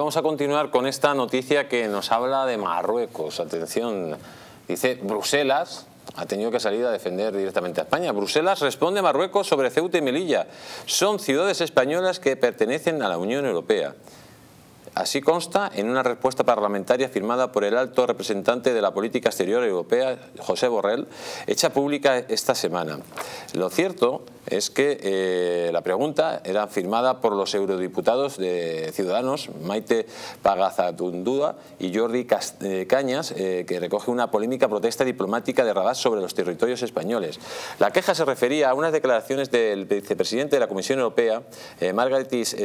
Vamos a continuar con esta noticia que nos habla de Marruecos. Atención, dice Bruselas ha tenido que salir a defender directamente a España. Bruselas responde a Marruecos sobre Ceuta y Melilla. Son ciudades españolas que pertenecen a la Unión Europea. Así consta en una respuesta parlamentaria firmada por el alto representante de la política exterior europea, José Borrell, hecha pública esta semana. Lo cierto es que eh, la pregunta era firmada por los eurodiputados de Ciudadanos, Maite Pagazatundúa y Jordi eh, Cañas, eh, que recoge una polémica protesta diplomática de Rabat sobre los territorios españoles. La queja se refería a unas declaraciones del vicepresidente de la Comisión Europea, Margaritis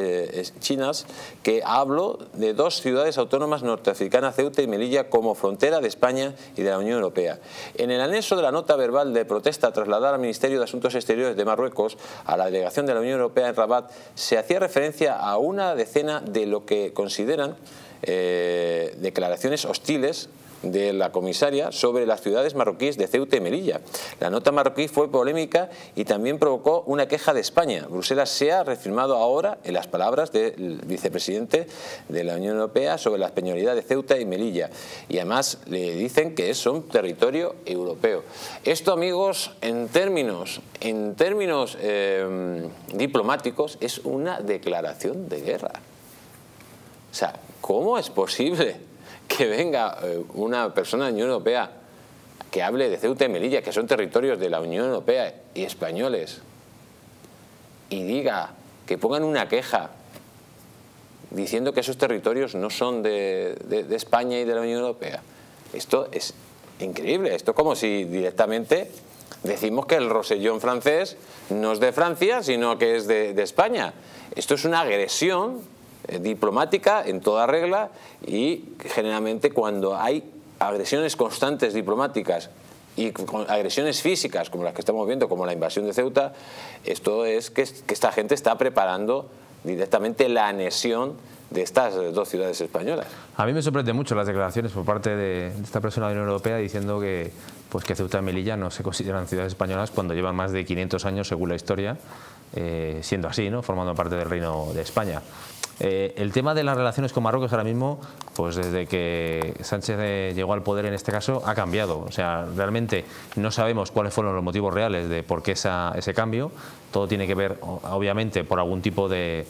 Chinas, que habló de dos ciudades autónomas norteafricanas, Ceuta y Melilla, como frontera de España y de la Unión Europea. En el anexo de la nota verbal de protesta trasladada al Ministerio de Asuntos Exteriores de Marruecos a la delegación de la Unión Europea en Rabat, se hacía referencia a una decena de lo que consideran eh, declaraciones hostiles de la comisaria sobre las ciudades marroquíes de Ceuta y Melilla. La nota marroquí fue polémica y también provocó una queja de España. Bruselas se ha reafirmado ahora en las palabras del vicepresidente de la Unión Europea sobre la españolidad de Ceuta y Melilla y además le dicen que es un territorio europeo. Esto, amigos, en términos, en términos eh, diplomáticos es una declaración de guerra. O sea, ¿cómo es posible que venga eh, una persona de la Unión Europea que hable de Ceuta y Melilla, que son territorios de la Unión Europea y españoles, y diga que pongan una queja diciendo que esos territorios no son de, España y de la Unión Europea. Esto es increíble, esto es como si directamente decimos que el Rosellón francés no es de Francia, sino que es de España. Esto es una agresión diplomática en toda regla y generalmente cuando hay agresiones constantes diplomáticas y agresiones físicas como las que estamos viendo, como la invasión de Ceuta, esto es que, esta gente está preparando directamente la anexión de estas dos ciudades españolas. A mí me sorprende mucho las declaraciones por parte de esta persona de la Unión Europea diciendo que, pues que Ceuta y Melilla no se consideran ciudades españolas cuando llevan más de 500 años, según la historia, eh, siendo así, ¿no? formando parte del Reino de España. Eh, el tema de las relaciones con Marruecos ahora mismo, pues desde que Sánchez eh, llegó al poder en este caso, ha cambiado. O sea, realmente no sabemos cuáles fueron los motivos reales de por qué ese cambio. Todo tiene que ver, obviamente, por algún tipo de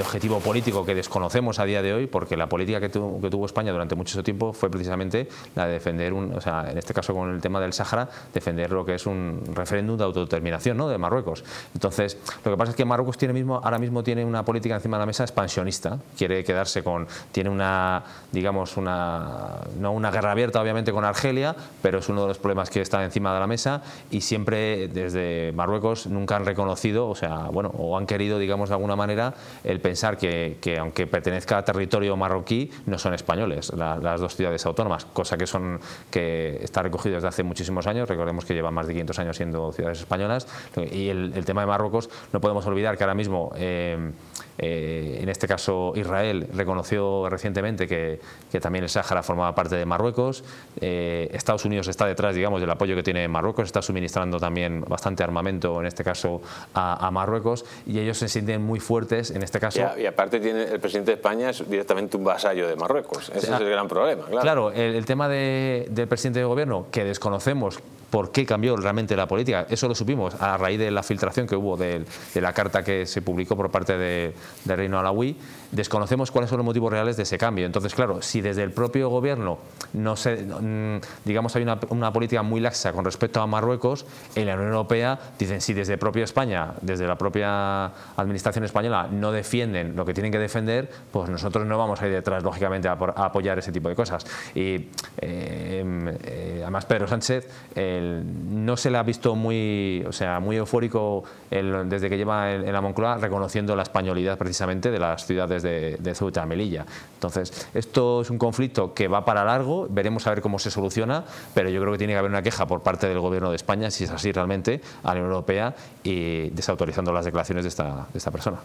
objetivo político que desconocemos a día de hoy, porque la política que, que, tuvo España durante mucho tiempo fue precisamente la de defender, un, o sea, en este caso con el tema del Sáhara, defender lo que es un referéndum de autodeterminación ¿no? de Marruecos. Entonces, lo que pasa es que Marruecos tiene mismo, ahora mismo tiene una política encima de la mesa expansionista, quiere quedarse con, tiene una, digamos, una, no una guerra abierta obviamente con Argelia, pero es uno de los problemas que está encima de la mesa y siempre desde Marruecos nunca han reconocido, o sea, bueno, o han querido, digamos, de alguna manera el pensar que, aunque pertenezca a territorio marroquí, no son españoles las dos ciudades autónomas, cosa que, son, que está recogido desde hace muchísimos años, recordemos que llevan más de 500 años siendo ciudades españolas, y el, tema de Marruecos, no podemos olvidar que ahora mismo... Eh, eh, en este caso Israel reconoció recientemente que, también el Sáhara formaba parte de Marruecos. Eh, Estados Unidos está detrás, digamos, del apoyo que tiene Marruecos, está suministrando también bastante armamento, en este caso, a, Marruecos, y ellos se sienten muy fuertes en este caso. Y, aparte tiene el presidente de España es directamente un vasallo de Marruecos. Ese es el gran problema, claro. Claro, el, tema del presidente de gobierno, que desconocemos por qué cambió realmente la política, eso lo supimos a raíz de la filtración que hubo de, la carta que se publicó por parte de Reino Alawi, desconocemos cuáles son los motivos reales de ese cambio. Entonces, claro, si desde el propio gobierno no se, mm, digamos, hay una, política muy laxa con respecto a Marruecos, en la Unión Europea dicen si desde propio España, desde la propia administración española no defienden lo que tienen que defender, pues nosotros no vamos a ir detrás, lógicamente, a, apoyar ese tipo de cosas. Y eh, eh, además Pedro Sánchez no se le ha visto muy, o sea, muy eufórico desde que lleva en, la Moncloa reconociendo la españolidad precisamente de las ciudades de, de Ceuta y Melilla. Entonces, esto es un conflicto que va para largo, veremos a ver cómo se soluciona, pero yo creo que tiene que haber una queja por parte del Gobierno de España, si es así realmente, a la Unión Europea y desautorizando las declaraciones de esta, de esta persona.